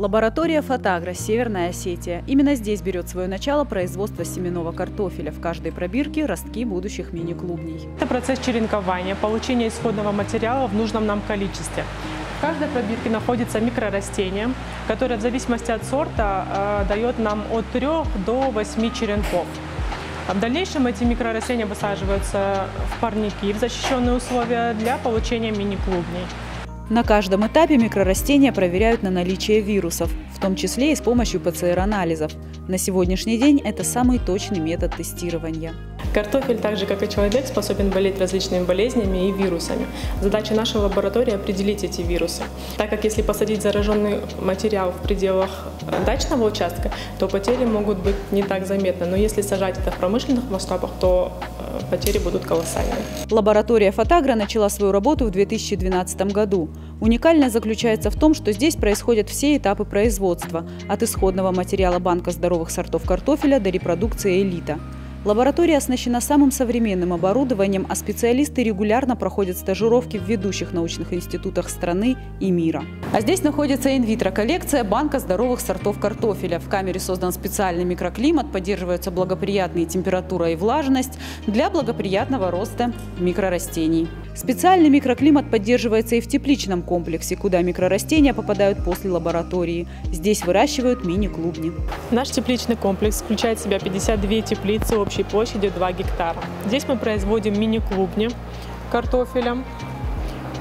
Лаборатория «Фотагра», Северная Осетия. Именно здесь берет свое начало производство семенного картофеля. В каждой пробирке – ростки будущих мини-клубней. Это процесс черенкования, получения исходного материала в нужном нам количестве. В каждой пробирке находится микрорастение, которое в зависимости от сорта э, дает нам от 3 до 8 черенков. В дальнейшем эти микрорастения высаживаются в парники в защищенные условия для получения мини-клубней. На каждом этапе микрорастения проверяют на наличие вирусов, в том числе и с помощью ПЦР-анализов. На сегодняшний день это самый точный метод тестирования. Картофель, так же как и человек, способен болеть различными болезнями и вирусами. Задача нашей лаборатории – определить эти вирусы. Так как если посадить зараженный материал в пределах дачного участка, то потери могут быть не так заметны. Но если сажать это в промышленных масштабах, то э, потери будут колоссальные. Лаборатория Фотагра начала свою работу в 2012 году. Уникальность заключается в том, что здесь происходят все этапы производства – от исходного материала банка здоровых сортов картофеля до репродукции элита – Лаборатория оснащена самым современным оборудованием, а специалисты регулярно проходят стажировки в ведущих научных институтах страны и мира. А здесь находится инвитро-коллекция банка здоровых сортов картофеля. В камере создан специальный микроклимат, поддерживаются благоприятные температура и влажность для благоприятного роста микрорастений. Специальный микроклимат поддерживается и в тепличном комплексе, куда микрорастения попадают после лаборатории. Здесь выращивают мини-клубни. Наш тепличный комплекс включает в себя 52 теплицы общей площадью 2 гектара. Здесь мы производим мини-клубни картофеля,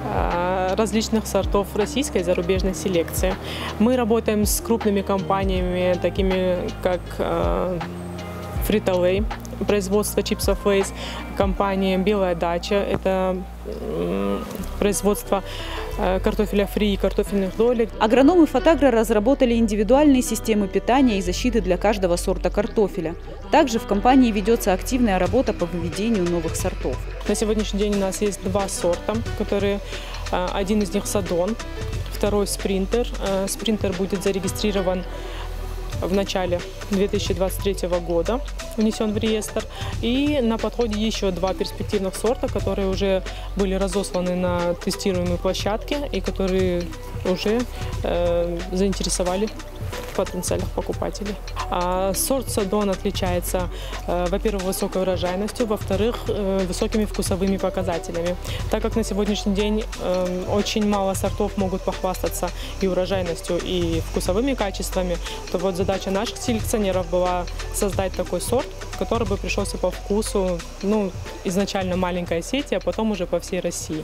э, различных сортов российской и зарубежной селекции. Мы работаем с крупными компаниями, такими как Frito-Lay, э, производство чипсов Лейс, компания «Белая дача», это производство э, картофеля фри и картофельных долек. Агрономы Фотагра разработали индивидуальные системы питания и защиты для каждого сорта картофеля. Также в компании ведется активная работа по выведению новых сортов. На сегодняшний день у нас есть два сорта, которые э, один из них «Садон», второй «Спринтер». Э, «Спринтер» будет зарегистрирован в начале 2023 года внесен в реестр. И на подходе еще два перспективных сорта, которые уже были разосланы на тестируемые площадки и которые уже э, заинтересовали потенциальных покупателей. А сорт Садон отличается, э, во-первых, высокой урожайностью, во-вторых, э, высокими вкусовыми показателями. Так как на сегодняшний день э, очень мало сортов могут похвастаться и урожайностью, и вкусовыми качествами, то вот задача наших селекционеров была создать такой сорт, который бы пришелся по вкусу, ну, изначально маленькой сети, а потом уже по всей России.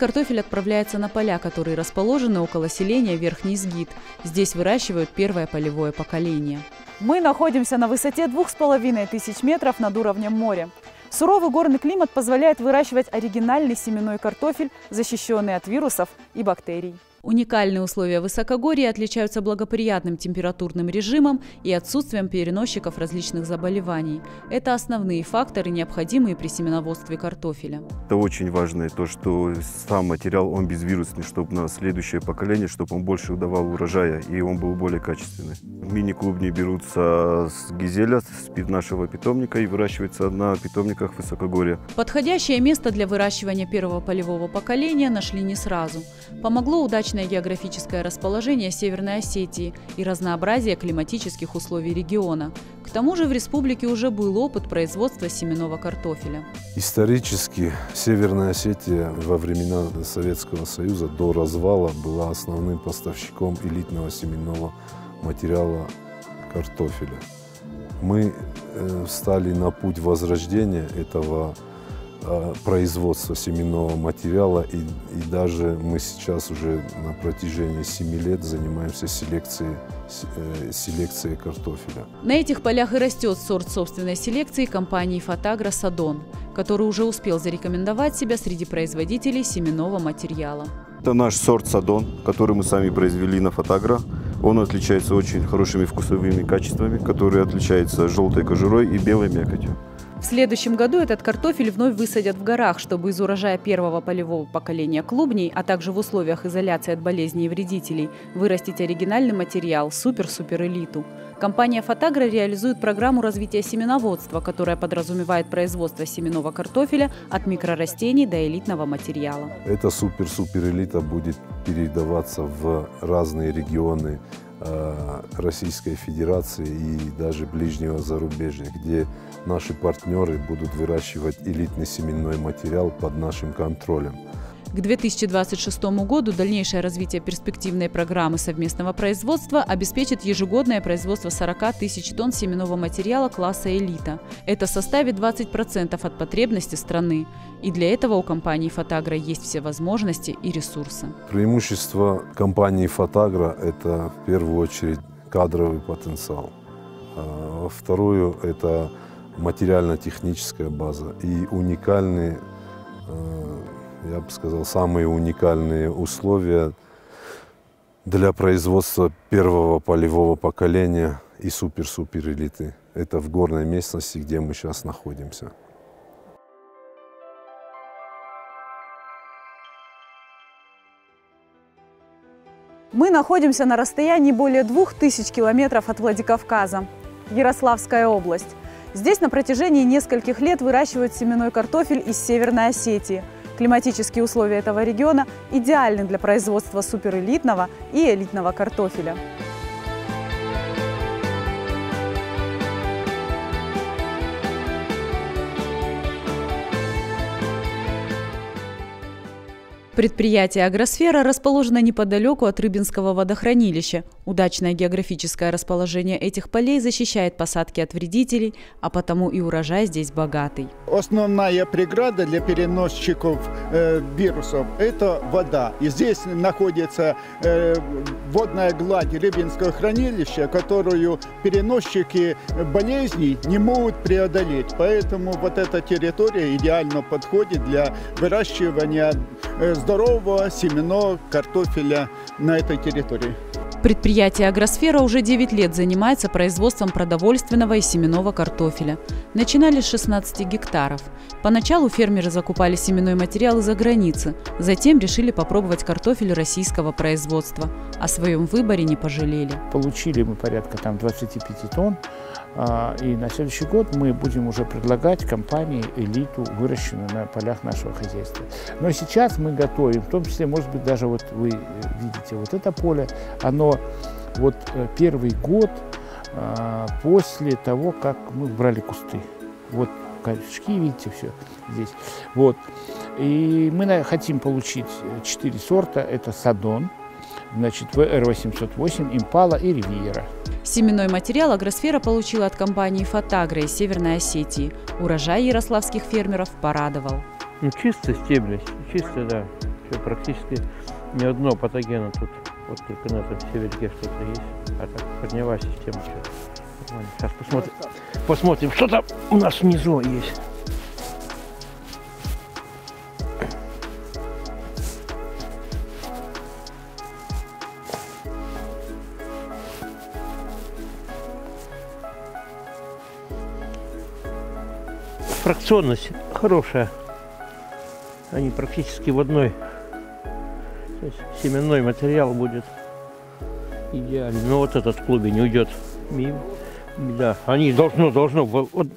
Картофель отправляется на поля, которые расположены около селения Верхний Сгид. Здесь выращивают первое полевое поколение. Мы находимся на высоте двух с половиной тысяч метров над уровнем моря. Суровый горный климат позволяет выращивать оригинальный семенной картофель, защищенный от вирусов и бактерий. Уникальные условия высокогорья отличаются благоприятным температурным режимом и отсутствием переносчиков различных заболеваний. Это основные факторы, необходимые при семеноводстве картофеля. Это очень важно, то, что сам материал, он безвирусный, чтобы на следующее поколение, чтобы он больше давал урожая и он был более качественный. Мини-клубни берутся с гизеля, с нашего питомника и выращиваются на питомниках высокогорья. Подходящее место для выращивания первого полевого поколения нашли не сразу. Помогло удачно удачное географическое расположение Северной Осетии и разнообразие климатических условий региона. К тому же в республике уже был опыт производства семенного картофеля. Исторически Северная Осетия во времена Советского Союза до развала была основным поставщиком элитного семенного материала картофеля. Мы э, встали на путь возрождения этого производства семенного материала. И, и даже мы сейчас уже на протяжении 7 лет занимаемся селекцией, э, селекцией картофеля. На этих полях и растет сорт собственной селекции компании «Фотагра Садон», который уже успел зарекомендовать себя среди производителей семенного материала. Это наш сорт Садон, который мы сами произвели на Фотагра. Он отличается очень хорошими вкусовыми качествами, которые отличаются желтой кожурой и белой мякотью. В следующем году этот картофель вновь высадят в горах, чтобы из урожая первого полевого поколения клубней, а также в условиях изоляции от болезней и вредителей, вырастить оригинальный материал – супер-супер-элиту. Компания «Фотагра» реализует программу развития семеноводства, которая подразумевает производство семенного картофеля от микрорастений до элитного материала. Эта супер-супер-элита будет передаваться в разные регионы э, Российской Федерации и даже ближнего зарубежья, где наши партнеры будут выращивать элитный семенной материал под нашим контролем. К 2026 году дальнейшее развитие перспективной программы совместного производства обеспечит ежегодное производство 40 тысяч тонн семенного материала класса «Элита». Это составит 20% от потребности страны. И для этого у компании «Фотагра» есть все возможности и ресурсы. Преимущество компании «Фотагра» – это в первую очередь кадровый потенциал. А вторую – это материально-техническая база и уникальные э, я бы сказал, самые уникальные условия для производства первого полевого поколения и супер-супер элиты. Это в горной местности, где мы сейчас находимся. Мы находимся на расстоянии более 2000 километров от Владикавказа, Ярославская область. Здесь на протяжении нескольких лет выращивают семенной картофель из Северной Осетии – Климатические условия этого региона идеальны для производства суперэлитного и элитного картофеля. Предприятие «Агросфера» расположено неподалеку от Рыбинского водохранилища. Удачное географическое расположение этих полей защищает посадки от вредителей, а потому и урожай здесь богатый. Основная преграда для переносчиков э, вирусов – это вода. И здесь находится э, водная гладь Рыбинского хранилища, которую переносчики болезней не могут преодолеть. Поэтому вот эта территория идеально подходит для выращивания э, здорового семенного картофеля на этой территории. Предприятие «Агросфера» уже 9 лет занимается производством продовольственного и семенного картофеля. Начинали с 16 гектаров. Поначалу фермеры закупали семенной материал из-за границы, затем решили попробовать картофель российского производства. О своем выборе не пожалели. Получили мы порядка там 25 тонн, и на следующий год мы будем уже предлагать компании элиту, выращенную на полях нашего хозяйства. Но сейчас мы готовим, в том числе, может быть, даже вот вы видите вот это поле, оно вот э, первый год а, после того, как мы брали кусты. Вот корешки, видите, все здесь. Вот. И мы хотим получить 4 сорта. Это Садон, значит, ВР-808, Импала и Ривьера. Семенной материал агросфера получила от компании «Фотагра» из Северной Осетии. Урожай ярославских фермеров порадовал. Ну, чисто стебли, чисто, да. Все, практически ни одного патогена тут. Вот только на этом северке что-то есть. А так корневая система все. Сейчас посмотрим, посмотрим, что там у нас внизу есть. Фракционность хорошая. Они практически в одной. То есть семенной материал будет идеальный. Но вот этот клубень уйдет мимо. Да, они должно, должно. Вот,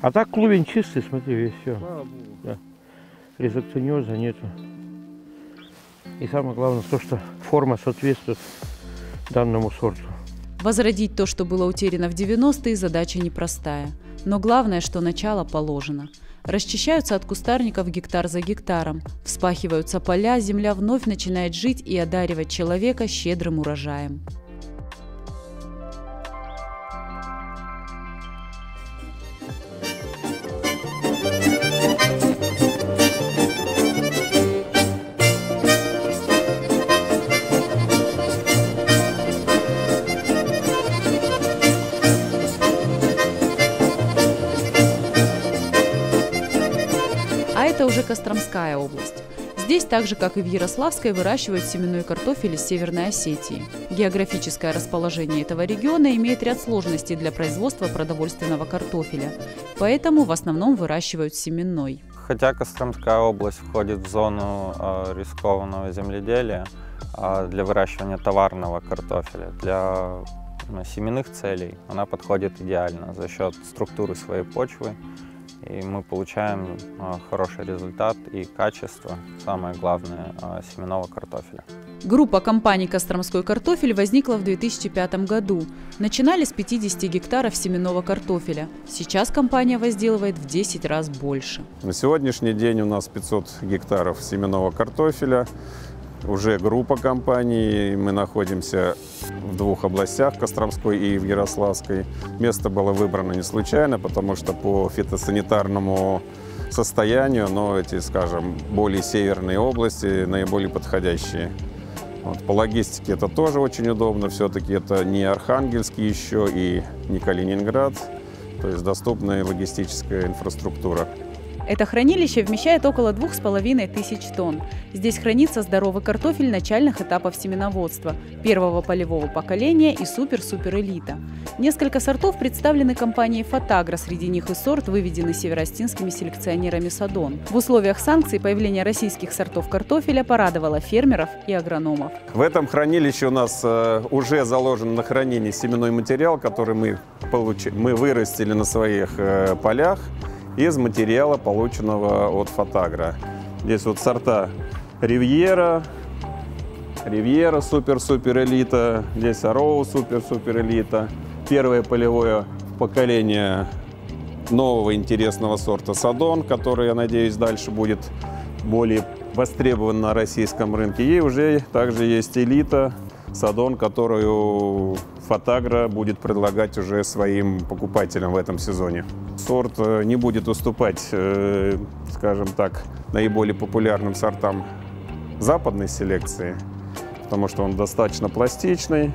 а так клубень чистый, смотри, весь все. Да. Резоктониоза нету. И самое главное то, что форма соответствует данному сорту. Возродить то, что было утеряно в 90-е, задача непростая. Но главное, что начало положено. Расчищаются от кустарников гектар за гектаром, вспахиваются поля, земля вновь начинает жить и одаривать человека щедрым урожаем. Костромская область. Здесь, так же как и в Ярославской, выращивают семенной картофель из Северной Осетии. Географическое расположение этого региона имеет ряд сложностей для производства продовольственного картофеля, поэтому в основном выращивают семенной. Хотя Костромская область входит в зону э, рискованного земледелия э, для выращивания товарного картофеля, для э, семенных целей она подходит идеально за счет структуры своей почвы, и мы получаем э, хороший результат и качество, самое главное, э, семенного картофеля. Группа компаний «Костромской картофель» возникла в 2005 году. Начинали с 50 гектаров семенного картофеля. Сейчас компания возделывает в 10 раз больше. На сегодняшний день у нас 500 гектаров семенного картофеля. Уже группа компаний. Мы находимся в двух областях, Костромской и в Ярославской. Место было выбрано не случайно, потому что по фитосанитарному состоянию, но эти, скажем, более северные области наиболее подходящие. Вот, по логистике это тоже очень удобно. Все-таки это не Архангельский еще и не Калининград. То есть доступная логистическая инфраструктура. Это хранилище вмещает около двух с половиной тысяч тонн. Здесь хранится здоровый картофель начальных этапов семеноводства, первого полевого поколения и супер-супер-элита. Несколько сортов представлены компанией «Фотагра», среди них и сорт, выведенный северостинскими селекционерами «Садон». В условиях санкций появление российских сортов картофеля порадовало фермеров и агрономов. В этом хранилище у нас э, уже заложен на хранение семенной материал, который мы, получи... мы вырастили на своих э, полях из материала, полученного от Фотагра. Здесь вот сорта Ривьера, Ривьера супер-супер элита, здесь Ароу супер-супер элита. Первое полевое поколение нового интересного сорта Садон, который, я надеюсь, дальше будет более востребован на российском рынке. И уже также есть элита Садон, которую Фотагра будет предлагать уже своим покупателям в этом сезоне. Сорт э, не будет уступать, э, скажем так, наиболее популярным сортам западной селекции, потому что он достаточно пластичный,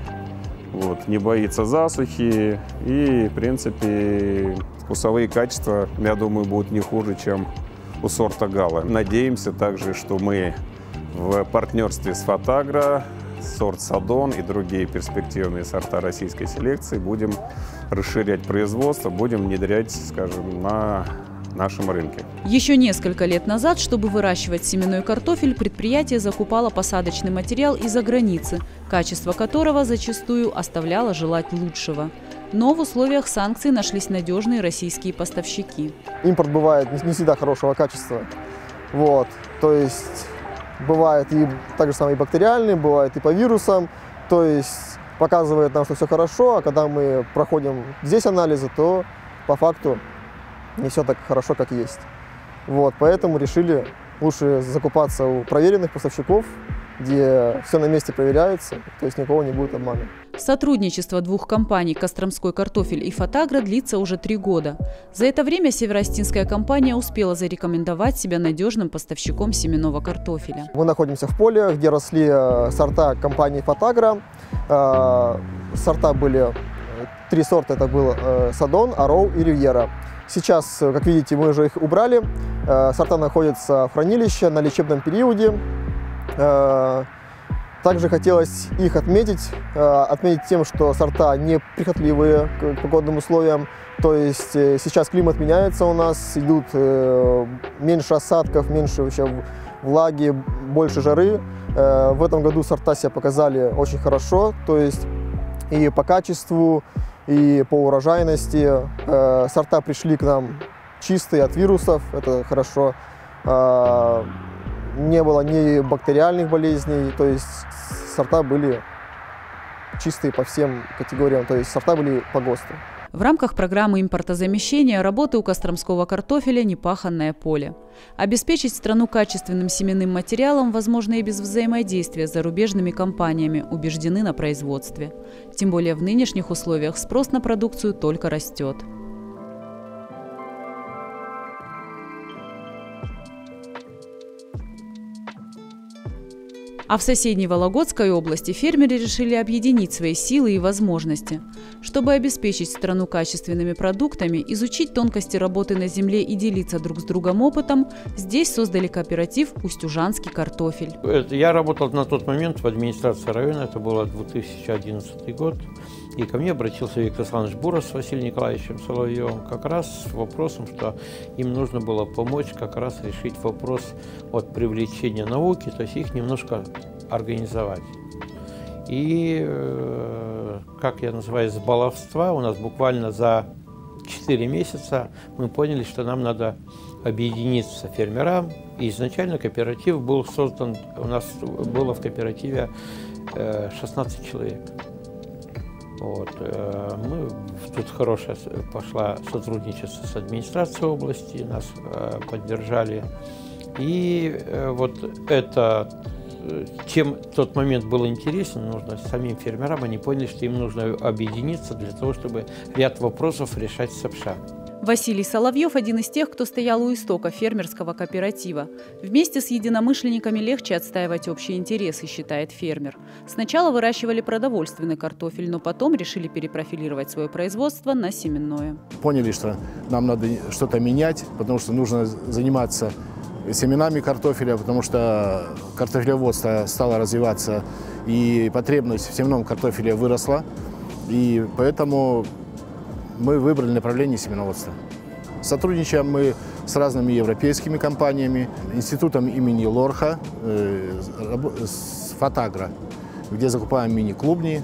вот, не боится засухи и, в принципе, вкусовые качества, я думаю, будут не хуже, чем у сорта Гала. Надеемся также, что мы в партнерстве с Фотагра сорт Садон и другие перспективные сорта российской селекции будем расширять производство, будем внедрять, скажем, на нашем рынке. Еще несколько лет назад, чтобы выращивать семенной картофель, предприятие закупало посадочный материал из-за границы, качество которого зачастую оставляло желать лучшего. Но в условиях санкций нашлись надежные российские поставщики. Импорт бывает не всегда хорошего качества. Вот. То есть Бывает и так же самое и бактериальные, бывает и по вирусам. То есть показывает нам, что все хорошо, а когда мы проходим здесь анализы, то по факту не все так хорошо, как есть. Вот, поэтому решили лучше закупаться у проверенных поставщиков, где все на месте проверяется, то есть никого не будет обмана. Сотрудничество двух компаний «Костромской картофель» и «Фотагра» длится уже три года. За это время северостинская компания успела зарекомендовать себя надежным поставщиком семенного картофеля. Мы находимся в поле, где росли э, сорта компании «Фотагра». Э, сорта были, три сорта, это был э, «Садон», «Ароу» и «Ривьера». Сейчас, как видите, мы уже их убрали. Сорта находятся в хранилище на лечебном периоде. Также хотелось их отметить, э, отметить тем, что сорта не прихотливые к погодным условиям. То есть э, сейчас климат меняется у нас, идут э, меньше осадков, меньше вообще влаги, больше жары. В этом году сорта себя показали очень хорошо, то есть и по качеству, и по урожайности. Сорта пришли к нам чистые от вирусов, это хорошо не было ни бактериальных болезней, то есть сорта были чистые по всем категориям, то есть сорта были по ГОСТу. В рамках программы импортозамещения работы у Костромского картофеля непаханное поле. Обеспечить страну качественным семенным материалом возможно и без взаимодействия с зарубежными компаниями, убеждены на производстве. Тем более в нынешних условиях спрос на продукцию только растет. А в соседней Вологодской области фермеры решили объединить свои силы и возможности. Чтобы обеспечить страну качественными продуктами, изучить тонкости работы на земле и делиться друг с другом опытом, здесь создали кооператив «Устюжанский картофель». Я работал на тот момент в администрации района, это был 2011 год. И ко мне обратился Виктор Александрович Буров с Василием Николаевичем Соловьевым как раз с вопросом, что им нужно было помочь как раз решить вопрос от привлечения науки, то есть их немножко организовать. И, э, как я называю, с баловства у нас буквально за 4 месяца мы поняли, что нам надо объединиться фермерам. И изначально кооператив был создан, у нас было в кооперативе 16 э, человек. Вот. Э, мы, тут хорошее пошла сотрудничество с администрацией области, нас э, поддержали. И э, вот это, чем тот момент был интересен, нужно самим фермерам, они поняли, что им нужно объединиться для того, чтобы ряд вопросов решать сообща. Василий Соловьев – один из тех, кто стоял у истока фермерского кооператива. Вместе с единомышленниками легче отстаивать общие интересы, считает фермер. Сначала выращивали продовольственный картофель, но потом решили перепрофилировать свое производство на семенное. Поняли, что нам надо что-то менять, потому что нужно заниматься семенами картофеля, потому что картофелеводство стало развиваться, и потребность в семенном картофеле выросла. И поэтому мы выбрали направление семеноводства. Сотрудничаем мы с разными европейскими компаниями, институтом имени Лорха, э, с Фотагро, где закупаем мини-клубни,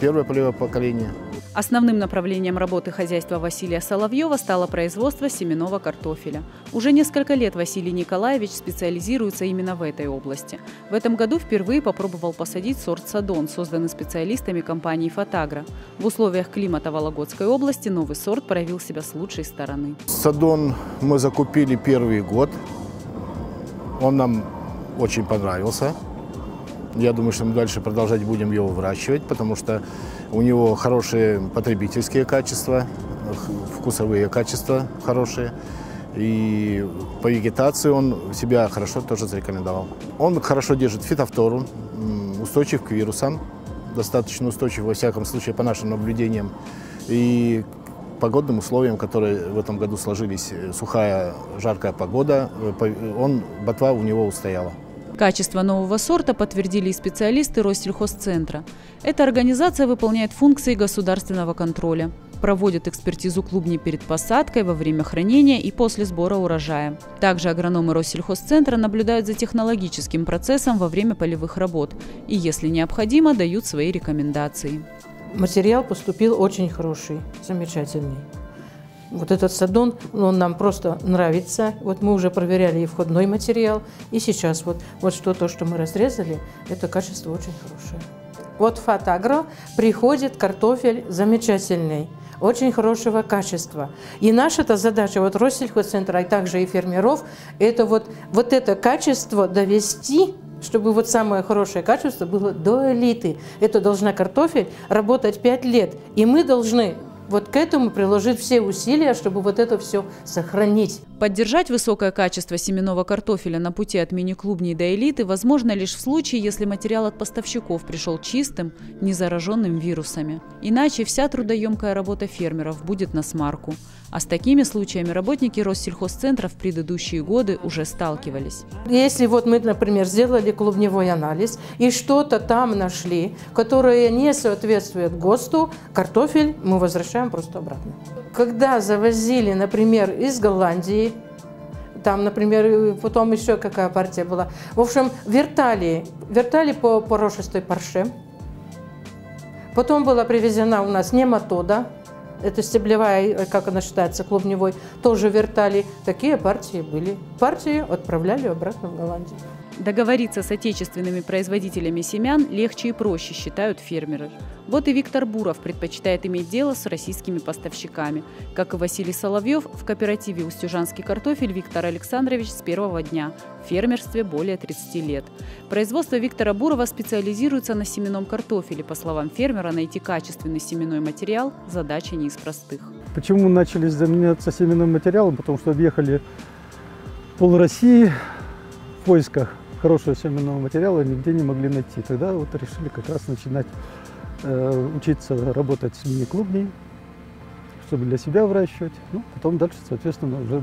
первое полевое поколение – Основным направлением работы хозяйства Василия Соловьева стало производство семенного картофеля. Уже несколько лет Василий Николаевич специализируется именно в этой области. В этом году впервые попробовал посадить сорт «Садон», созданный специалистами компании «Фотагра». В условиях климата Вологодской области новый сорт проявил себя с лучшей стороны. «Садон» мы закупили первый год. Он нам очень понравился. Я думаю, что мы дальше продолжать будем его выращивать, потому что у него хорошие потребительские качества, вкусовые качества хорошие. И по вегетации он себя хорошо тоже зарекомендовал. Он хорошо держит фитофтору, устойчив к вирусам, достаточно устойчив, во всяком случае, по нашим наблюдениям. И погодным условиям, которые в этом году сложились, сухая, жаркая погода, э, он, ботва у него устояла. Качество нового сорта подтвердили и специалисты Россельхозцентра. Эта организация выполняет функции государственного контроля, проводит экспертизу клубней перед посадкой, во время хранения и после сбора урожая. Также агрономы Россельхозцентра наблюдают за технологическим процессом во время полевых работ и, если необходимо, дают свои рекомендации. Материал поступил очень хороший, замечательный. Вот этот садон, он нам просто нравится. Вот мы уже проверяли и входной материал, и сейчас вот, вот что то, что мы разрезали, это качество очень хорошее. Вот в Фатагро приходит картофель замечательный очень хорошего качества. И наша-то задача вот Россельхозцентра, и также и фермеров, это вот, вот это качество довести чтобы вот самое хорошее качество было до элиты. Это должна картофель работать 5 лет. И мы должны вот к этому приложить все усилия, чтобы вот это все сохранить. Поддержать высокое качество семенного картофеля на пути от мини-клубней до элиты возможно лишь в случае, если материал от поставщиков пришел чистым, не зараженным вирусами. Иначе вся трудоемкая работа фермеров будет на смарку. А с такими случаями работники Россельхозцентра в предыдущие годы уже сталкивались. Если вот мы, например, сделали клубневой анализ и что-то там нашли, которое не соответствует ГОСТу, картофель мы возвращаем просто обратно. Когда завозили, например, из Голландии, там, например, потом еще какая партия была. В общем, вертали, вертали по порожистой парше. Потом была привезена у нас нематода, это стеблевая, как она считается, клубневой, тоже вертали. Такие партии были. Партии отправляли обратно в Голландию. Договориться с отечественными производителями семян легче и проще, считают фермеры. Вот и Виктор Буров предпочитает иметь дело с российскими поставщиками. Как и Василий Соловьев, в кооперативе «Устюжанский картофель» Виктор Александрович с первого дня. В фермерстве более 30 лет. Производство Виктора Бурова специализируется на семенном картофеле. По словам фермера, найти качественный семенной материал – задача не из простых. Почему начали заменяться семенным материалом? Потому что объехали пол России в поисках хорошего семенного материала нигде не могли найти. Тогда вот решили как раз начинать э, учиться работать с мини-клубней, чтобы для себя выращивать. Ну, потом дальше, соответственно, уже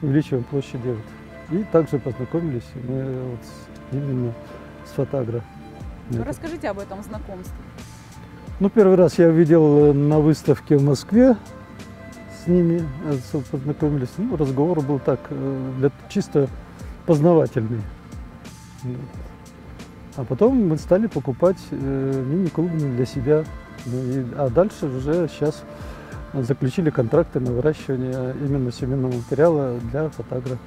увеличиваем площади. Вот. И также познакомились мы вот с, именно с фотографом. Ну, расскажите об этом знакомстве. Ну, первый раз я видел на выставке в Москве с ними, э, познакомились. Ну, разговор был так, э, для, чисто познавательный. А потом мы стали покупать э, мини-клубни для себя. Ну, и, а дальше уже сейчас заключили контракты на выращивание именно семенного материала для фотографа.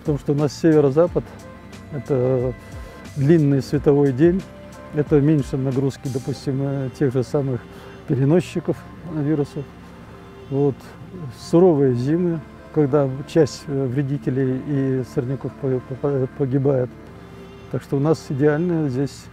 Потому что у нас северо-запад – это длинный световой день, это меньше нагрузки, допустим, э, тех же самых переносчиков вирусов. Вот. Суровые зимы, когда часть э, вредителей и сорняков погибает. Так что у нас идеальные здесь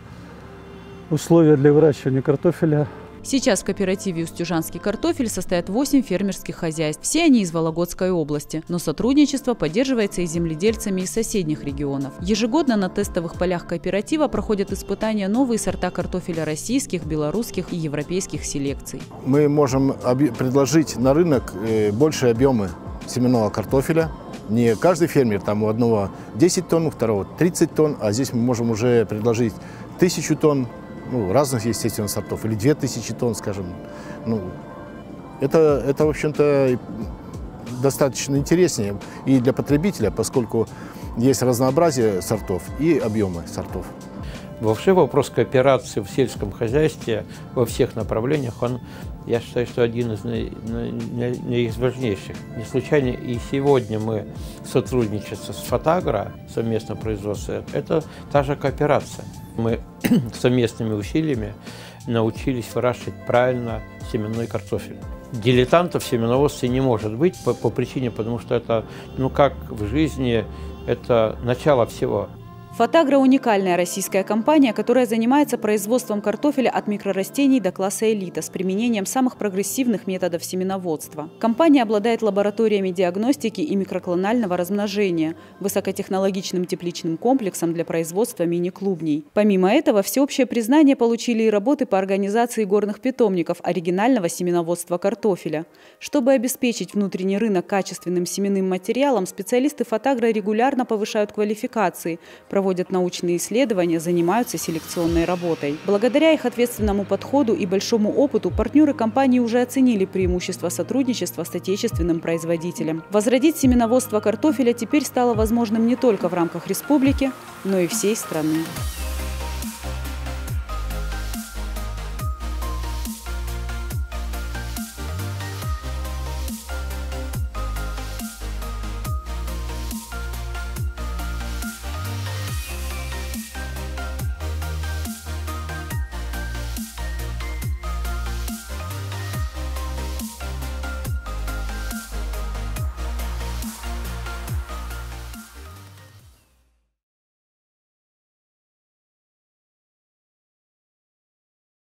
условия для выращивания картофеля – Сейчас в кооперативе «Устюжанский картофель» состоят 8 фермерских хозяйств. Все они из Вологодской области. Но сотрудничество поддерживается и земледельцами из соседних регионов. Ежегодно на тестовых полях кооператива проходят испытания новые сорта картофеля российских, белорусских и европейских селекций. Мы можем предложить на рынок э, большие объемы семенного картофеля, не каждый фермер, там у одного 10 тонн, у второго 30 тонн, а здесь мы можем уже предложить тысячу тонн, ну, разных, естественно, сортов, или 2000 тонн, скажем. Ну, это, это в общем-то, достаточно интереснее и для потребителя, поскольку есть разнообразие сортов и объемы сортов. Вообще вопрос кооперации в сельском хозяйстве во всех направлениях, он, я считаю, что один из наиважнейших. Не случайно и сегодня мы сотрудничаем с Фотагро, совместно производство, это та же кооперация. Мы совместными усилиями научились выращивать правильно семенной картофель. Дилетантов в семеноводстве не может быть по, по причине, потому что это, ну как в жизни, это начало всего. Фотагра – уникальная российская компания, которая занимается производством картофеля от микрорастений до класса элита с применением самых прогрессивных методов семеноводства. Компания обладает лабораториями диагностики и микроклонального размножения, высокотехнологичным тепличным комплексом для производства мини-клубней. Помимо этого, всеобщее признание получили и работы по организации горных питомников оригинального семеноводства картофеля. Чтобы обеспечить внутренний рынок качественным семенным материалом, специалисты Фотагра регулярно повышают квалификации, проводят научные исследования, занимаются селекционной работой. Благодаря их ответственному подходу и большому опыту партнеры компании уже оценили преимущества сотрудничества с отечественным производителем. Возродить семеноводство картофеля теперь стало возможным не только в рамках республики, но и всей страны.